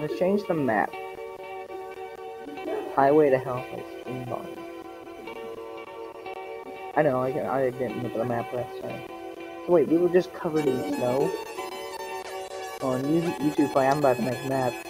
Let's change the map. Highway to Hell is inbound. I know, I, I didn't look at the map last time. So wait, we were just covered in snow? On and you, you two I'm about to make a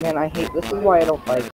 Man, I hate this is why I don't like